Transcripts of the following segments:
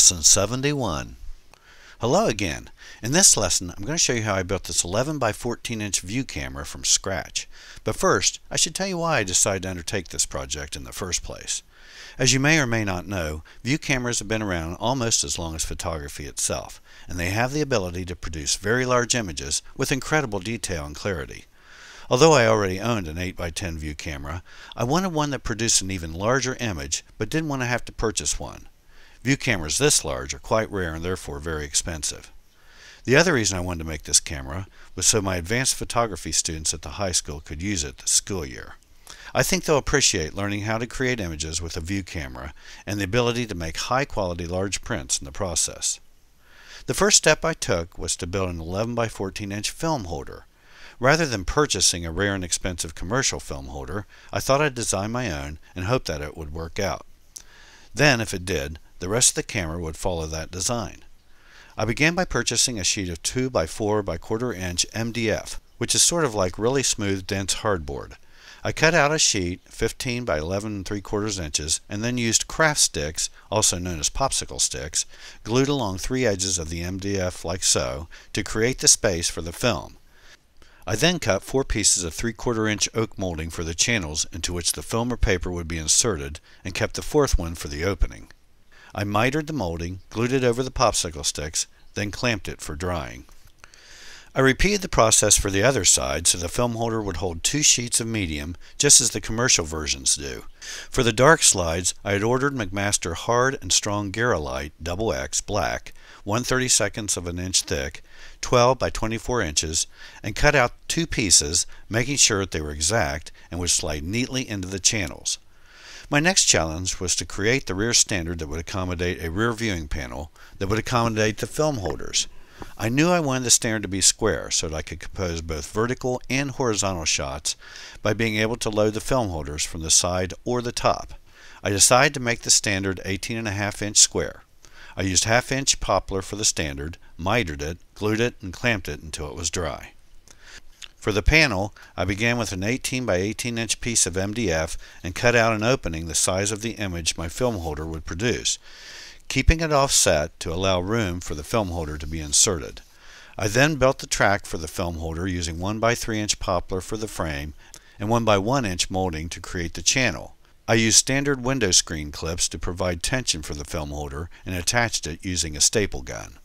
Lesson 71. Hello again. In this lesson, I'm going to show you how I built this 11 by 14 inch view camera from scratch. But first, I should tell you why I decided to undertake this project in the first place. As you may or may not know, view cameras have been around almost as long as photography itself, and they have the ability to produce very large images with incredible detail and clarity. Although I already owned an 8 by 10 view camera, I wanted one that produced an even larger image, but didn't want to have to purchase one. View cameras this large are quite rare and therefore very expensive. The other reason I wanted to make this camera was so my advanced photography students at the high school could use it this school year. I think they'll appreciate learning how to create images with a view camera and the ability to make high quality large prints in the process. The first step I took was to build an 11 by 14 inch film holder. Rather than purchasing a rare and expensive commercial film holder, I thought I'd design my own and hope that it would work out. Then, if it did, the rest of the camera would follow that design. I began by purchasing a sheet of 2 by 4 by quarter inch MDF, which is sort of like really smooth, dense hardboard. I cut out a sheet 15 by 11 and 3 quarters inches and then used craft sticks, also known as popsicle sticks, glued along three edges of the MDF like so, to create the space for the film. I then cut four pieces of 3 quarter inch oak molding for the channels into which the film or paper would be inserted and kept the fourth one for the opening. I mitered the molding, glued it over the popsicle sticks, then clamped it for drying. I repeated the process for the other side so the film holder would hold two sheets of medium, just as the commercial versions do. For the dark slides, I had ordered McMaster hard and strong Garolite X black, 1 32 of an inch thick, 12 by 24 inches, and cut out two pieces, making sure that they were exact and would slide neatly into the channels. My next challenge was to create the rear standard that would accommodate a rear viewing panel that would accommodate the film holders. I knew I wanted the standard to be square so that I could compose both vertical and horizontal shots by being able to load the film holders from the side or the top. I decided to make the standard 18.5 inch square. I used half inch poplar for the standard, mitered it, glued it, and clamped it until it was dry. For the panel, I began with an 18 by 18 inch piece of MDF and cut out an opening the size of the image my film holder would produce, keeping it offset to allow room for the film holder to be inserted. I then built the track for the film holder using 1 by 3 inch poplar for the frame and 1 by 1 inch molding to create the channel. I used standard window screen clips to provide tension for the film holder and attached it using a staple gun.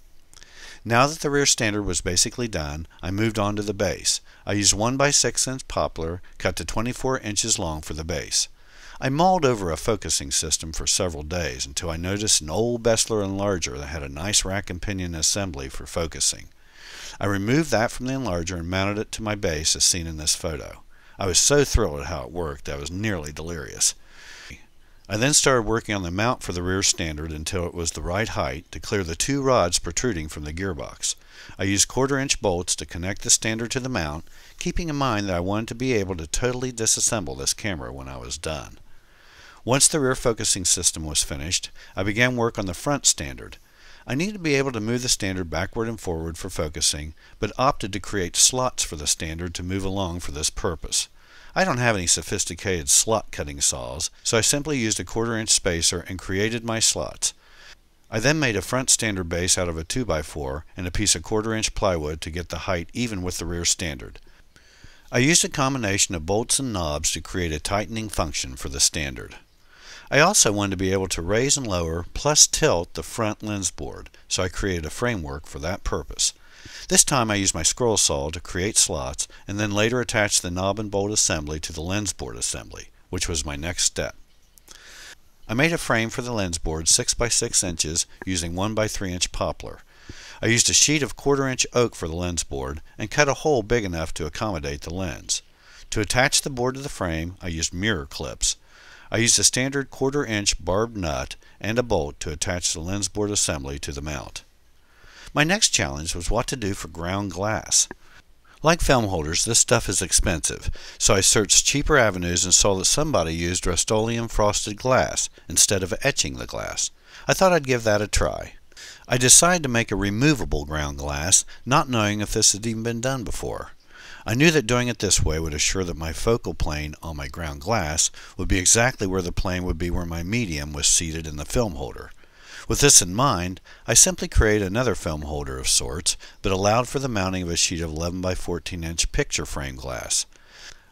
Now that the rear standard was basically done, I moved on to the base. I used 1 by 6 inch poplar cut to 24 inches long for the base. I mulled over a focusing system for several days until I noticed an old Beseler enlarger that had a nice rack and pinion assembly for focusing. I removed that from the enlarger and mounted it to my base as seen in this photo. I was so thrilled at how it worked that I was nearly delirious. I then started working on the mount for the rear standard until it was the right height to clear the two rods protruding from the gearbox. I used quarter inch bolts to connect the standard to the mount, keeping in mind that I wanted to be able to totally disassemble this camera when I was done. Once the rear focusing system was finished, I began work on the front standard. I needed to be able to move the standard backward and forward for focusing, but opted to create slots for the standard to move along for this purpose. I don't have any sophisticated slot cutting saws, so I simply used a quarter inch spacer and created my slots. I then made a front standard base out of a 2x4 and a piece of quarter inch plywood to get the height even with the rear standard. I used a combination of bolts and knobs to create a tightening function for the standard. I also wanted to be able to raise and lower plus tilt the front lens board, so I created a framework for that purpose. This time I used my scroll saw to create slots and then later attached the knob and bolt assembly to the lens board assembly, which was my next step. I made a frame for the lens board 6 by 6 inches using 1 by 3 inch poplar. I used a sheet of quarter inch oak for the lens board and cut a hole big enough to accommodate the lens. To attach the board to the frame, I used mirror clips. I used a standard quarter inch barbed nut and a bolt to attach the lens board assembly to the mount. My next challenge was what to do for ground glass. Like film holders, this stuff is expensive, so I searched cheaper avenues and saw that somebody used Rust-Oleum frosted glass instead of etching the glass. I thought I'd give that a try. I decided to make a removable ground glass, not knowing if this had even been done before. I knew that doing it this way would assure that my focal plane on my ground glass would be exactly where the plane would be where my medium was seated in the film holder. With this in mind, I simply created another film holder of sorts, but allowed for the mounting of a sheet of 11 by 14 inch picture frame glass.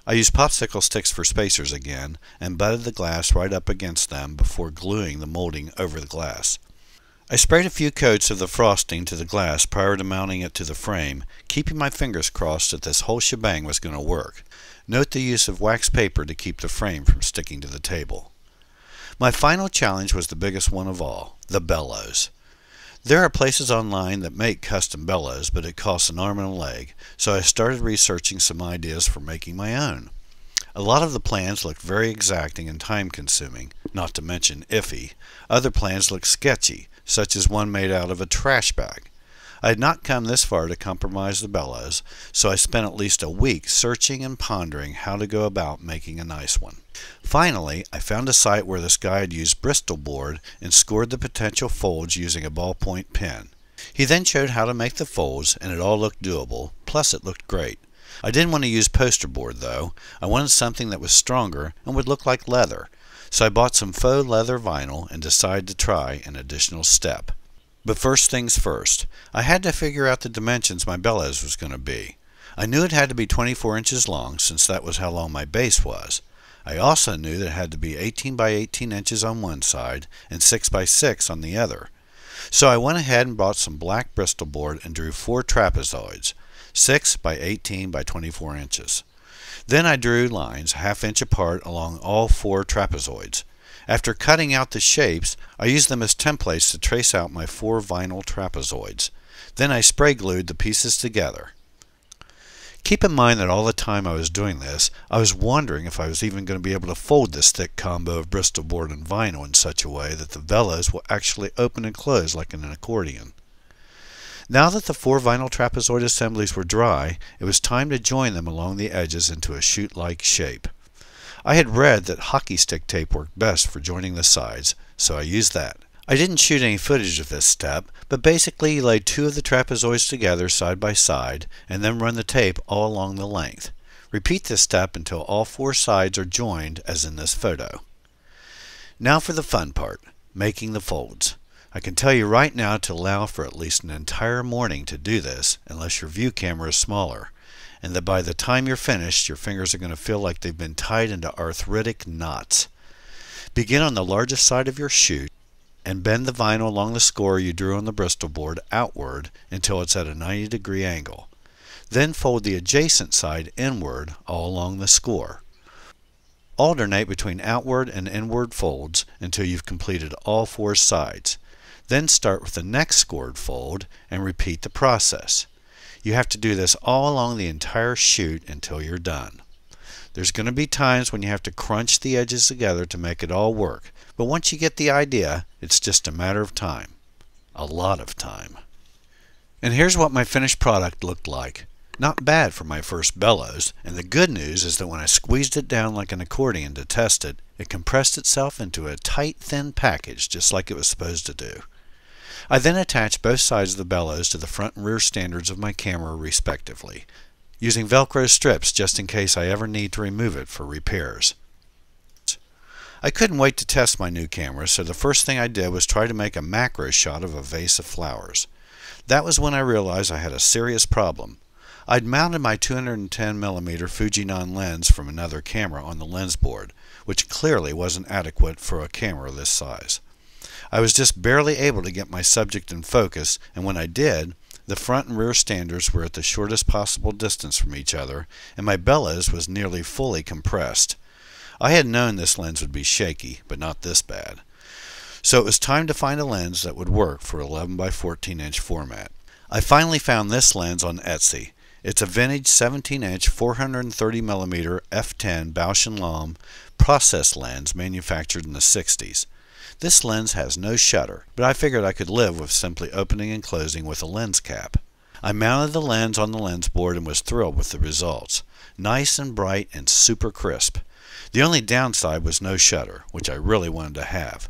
I used popsicle sticks for spacers again and butted the glass right up against them before gluing the molding over the glass. I sprayed a few coats of the frosting to the glass prior to mounting it to the frame, keeping my fingers crossed that this whole shebang was going to work. Note the use of wax paper to keep the frame from sticking to the table. My final challenge was the biggest one of all, the bellows. There are places online that make custom bellows, but it costs an arm and a leg, so I started researching some ideas for making my own. A lot of the plans looked very exacting and time consuming, not to mention iffy. Other plans looked sketchy, such as one made out of a trash bag. I had not come this far to compromise the bellows, so I spent at least a week searching and pondering how to go about making a nice one. Finally, I found a site where this guy had used Bristol board and scored the potential folds using a ballpoint pen. He then showed how to make the folds, and it all looked doable, plus it looked great. I didn't want to use poster board though. I wanted something that was stronger and would look like leather. So I bought some faux leather vinyl and decided to try an additional step. But first things first, I had to figure out the dimensions my bellows was going to be. I knew it had to be 24 inches long since that was how long my base was. I also knew that it had to be 18 by 18 inches on one side and 6 by 6 on the other. So I went ahead and bought some black Bristol board and drew four trapezoids, 6 by 18 by 24 inches. Then I drew lines half inch apart along all four trapezoids. After cutting out the shapes, I used them as templates to trace out my four vinyl trapezoids. Then I spray glued the pieces together. Keep in mind that all the time I was doing this, I was wondering if I was even going to be able to fold this thick combo of Bristol board and vinyl in such a way that the bellows will actually open and close like an accordion. Now that the four vinyl trapezoid assemblies were dry, it was time to join them along the edges into a chute-like shape. I had read that hockey stick tape worked best for joining the sides, so I used that. I didn't shoot any footage of this step, but basically lay two of the trapezoids together side by side and then run the tape all along the length. Repeat this step until all four sides are joined as in this photo. Now for the fun part, making the folds. I can tell you right now to allow for at least an entire morning to do this unless your view camera is smaller and that by the time you're finished, your fingers are going to feel like they've been tied into arthritic knots. Begin on the largest side of your chute and bend the vinyl along the score you drew on the Bristol board outward until it's at a 90 degree angle. Then fold the adjacent side inward all along the score. Alternate between outward and inward folds until you've completed all four sides. Then start with the next scored fold and repeat the process. You have to do this all along the entire chute until you're done. There's going to be times when you have to crunch the edges together to make it all work, but once you get the idea, it's just a matter of time. A lot of time. And here's what my finished product looked like. Not bad for my first bellows, and the good news is that when I squeezed it down like an accordion to test it, it compressed itself into a tight, thin package just like it was supposed to do. I then attach both sides of the bellows to the front and rear standards of my camera respectively, using Velcro strips just in case I ever need to remove it for repairs. I couldn't wait to test my new camera, so the first thing I did was try to make a macro shot of a vase of flowers. That was when I realized I had a serious problem. I'd mounted my 210mm Fujinon lens from another camera on the lens board, which clearly wasn't adequate for a camera this size. I was just barely able to get my subject in focus, and when I did, the front and rear standards were at the shortest possible distance from each other, and my bellows was nearly fully compressed. I had known this lens would be shaky, but not this bad. So it was time to find a lens that would work for 11 by 14 inch format. I finally found this lens on Etsy. It's a vintage 17 inch 430mm f10 Bausch & Lomb process lens manufactured in the 60s. This lens has no shutter, but I figured I could live with simply opening and closing with a lens cap. I mounted the lens on the lens board and was thrilled with the results. Nice and bright and super crisp. The only downside was no shutter, which I really wanted to have.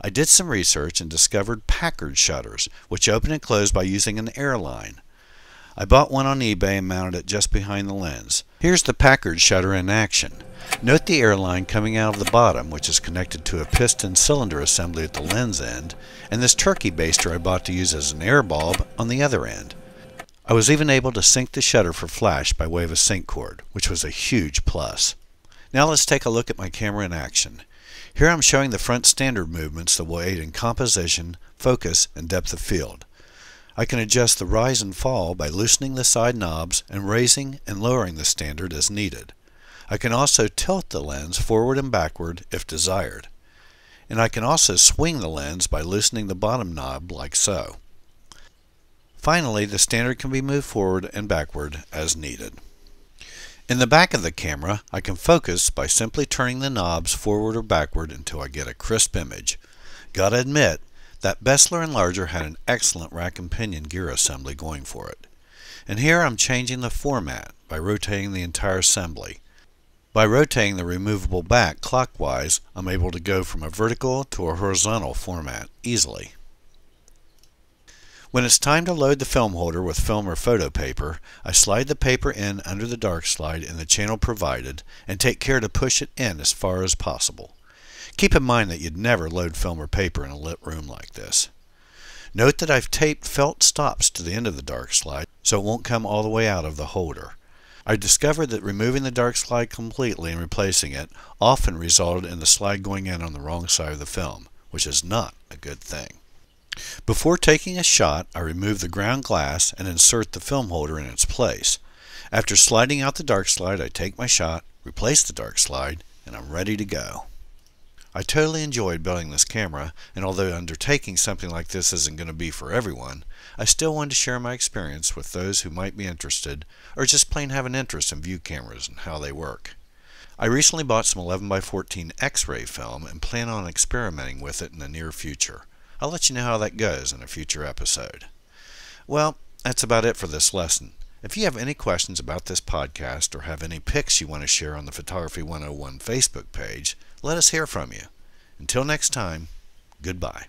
I did some research and discovered Packard shutters, which open and close by using an air line. I bought one on eBay and mounted it just behind the lens. Here's the Packard shutter in action. Note the airline coming out of the bottom, which is connected to a piston cylinder assembly at the lens end, and this turkey baster I bought to use as an air bulb on the other end. I was even able to sync the shutter for flash by way of a sync cord, which was a huge plus. Now let's take a look at my camera in action. Here I'm showing the front standard movements that will aid in composition, focus, and depth of field. I can adjust the rise and fall by loosening the side knobs and raising and lowering the standard as needed. I can also tilt the lens forward and backward if desired. And I can also swing the lens by loosening the bottom knob like so. Finally, the standard can be moved forward and backward as needed. In the back of the camera, I can focus by simply turning the knobs forward or backward until I get a crisp image. Gotta admit, that Beseler Enlarger had an excellent rack and pinion gear assembly going for it. And here I'm changing the format by rotating the entire assembly. By rotating the removable back clockwise, I'm able to go from a vertical to a horizontal format easily. When it's time to load the film holder with film or photo paper, I slide the paper in under the dark slide in the channel provided and take care to push it in as far as possible. Keep in mind that you'd never load film or paper in a lit room like this. Note that I've taped felt stops to the end of the dark slide so it won't come all the way out of the holder. I discovered that removing the dark slide completely and replacing it often resulted in the slide going in on the wrong side of the film, which is not a good thing. Before taking a shot, I remove the ground glass and insert the film holder in its place. After sliding out the dark slide, I take my shot, replace the dark slide, and I'm ready to go. I totally enjoyed building this camera, and although undertaking something like this isn't going to be for everyone, I still wanted to share my experience with those who might be interested or just plain have an interest in view cameras and how they work. I recently bought some 11x14 X-ray film and plan on experimenting with it in the near future. I'll let you know how that goes in a future episode. Well, that's about it for this lesson. If you have any questions about this podcast or have any pics you want to share on the Photography 101 Facebook page, let us hear from you. Until next time, goodbye.